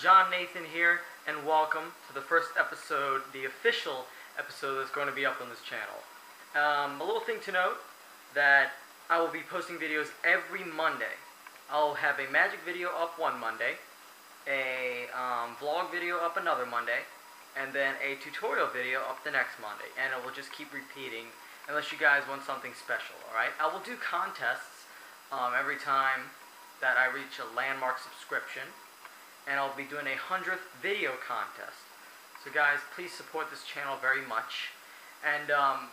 John Nathan here, and welcome to the first episode, the official episode that's going to be up on this channel. Um, a little thing to note that I will be posting videos every Monday. I'll have a magic video up one Monday, a um, vlog video up another Monday, and then a tutorial video up the next Monday. And it will just keep repeating unless you guys want something special, alright? I will do contests um, every time that I reach a landmark subscription. And I'll be doing a 100th video contest. So guys, please support this channel very much. And um,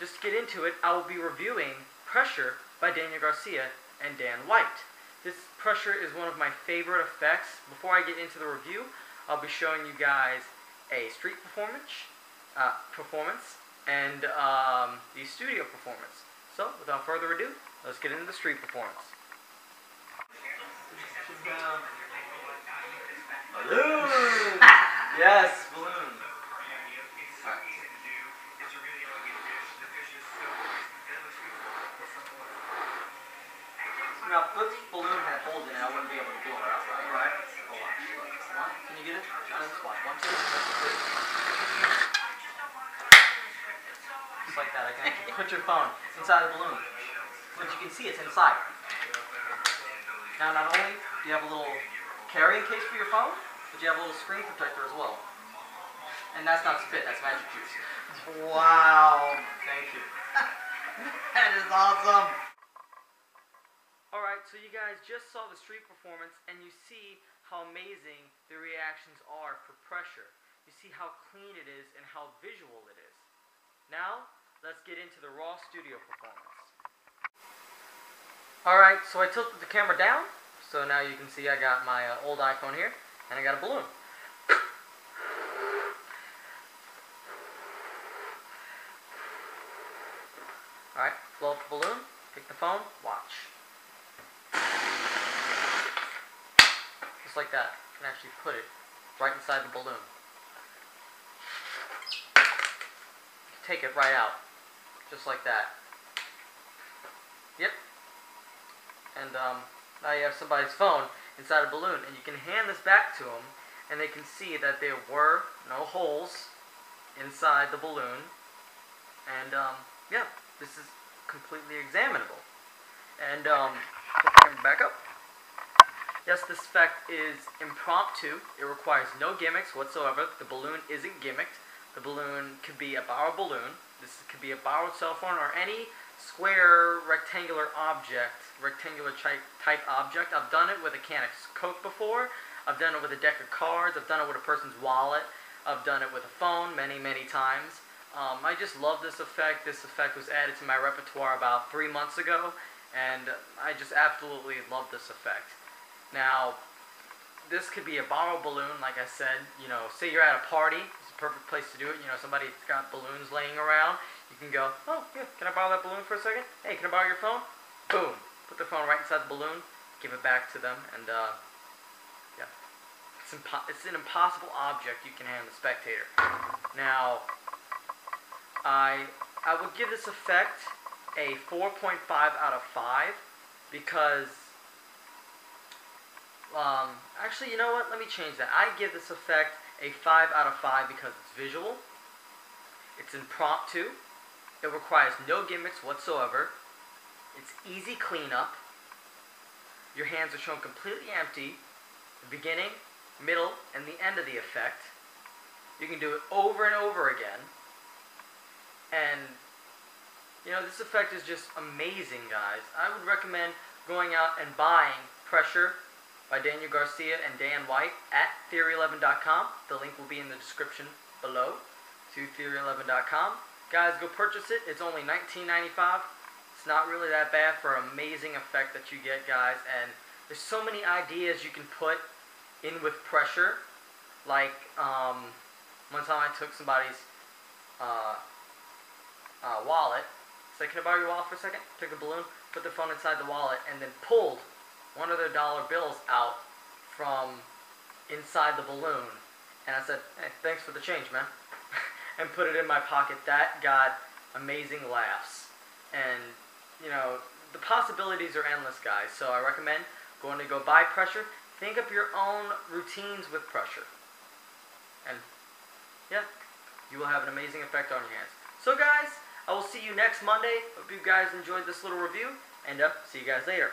just to get into it, I will be reviewing Pressure by Daniel Garcia and Dan White. This Pressure is one of my favorite effects. Before I get into the review, I'll be showing you guys a street performance, uh, performance and um, the studio performance. So, without further ado, let's get into the street performance. Yes, balloon. Now, this balloon had holes in it, I wouldn't be able to blow it out, right? Right. Can you get it? Shot in. One, two, three. Just like that. I can put your phone inside the balloon. But you can see it's inside. Now, not only do you have a little carrying case for your phone, but you have a little screen protector as well. And that's not spit, that's magic juice. Wow. Thank you. That is awesome. Alright, so you guys just saw the street performance and you see how amazing the reactions are for pressure. You see how clean it is and how visual it is. Now, let's get into the raw studio performance. Alright, so I tilted the camera down, so now you can see I got my uh, old iPhone here, and I got a balloon. Alright, blow up the balloon, pick the phone, watch. Just like that. You can actually put it right inside the balloon. Take it right out. Just like that. Yep. And um, now you have somebody's phone inside a balloon, and you can hand this back to them, and they can see that there were no holes inside the balloon. And um, yeah, this is completely examinable. And um, back up. Yes, this fact is impromptu. It requires no gimmicks whatsoever. The balloon isn't gimmicked. The balloon could be a borrowed balloon. This could be a borrowed cell phone or any square rectangular object, rectangular type, type object. I've done it with a can of Coke before. I've done it with a deck of cards. I've done it with a person's wallet. I've done it with a phone many, many times. Um, I just love this effect. This effect was added to my repertoire about three months ago, and I just absolutely love this effect. Now, this could be a borrowed balloon, like I said. You know, say you're at a party, perfect place to do it. You know, somebody's got balloons laying around. You can go, oh, yeah, can I borrow that balloon for a second? Hey, can I borrow your phone? Boom. Put the phone right inside the balloon, give it back to them, and, uh, yeah. It's, it's an impossible object you can hand the spectator. Now, I, I would give this effect a 4.5 out of 5 because um, actually, you know what? Let me change that. I give this effect a 5 out of 5 because it's visual, it's impromptu, it requires no gimmicks whatsoever, it's easy cleanup, your hands are shown completely empty, the beginning, middle, and the end of the effect. You can do it over and over again. And, you know, this effect is just amazing, guys. I would recommend going out and buying Pressure by Daniel Garcia and Dan White at Theory11.com. The link will be in the description below to Theory11.com. Guys, go purchase it. It's only $19.95. It's not really that bad for amazing effect that you get, guys. And there's so many ideas you can put in with pressure. Like, um, one time I took somebody's uh, uh, wallet. Said, can I borrow your wallet for a second? Took a balloon, put the phone inside the wallet, and then pulled one of their dollar bills out from inside the balloon. And I said, hey, thanks for the change, man. and put it in my pocket. That got amazing laughs. And, you know, the possibilities are endless, guys. So I recommend going to go buy Pressure. think up your own routines with pressure. And yeah, you will have an amazing effect on your hands. So guys, I will see you next Monday. Hope you guys enjoyed this little review, and uh, see you guys later.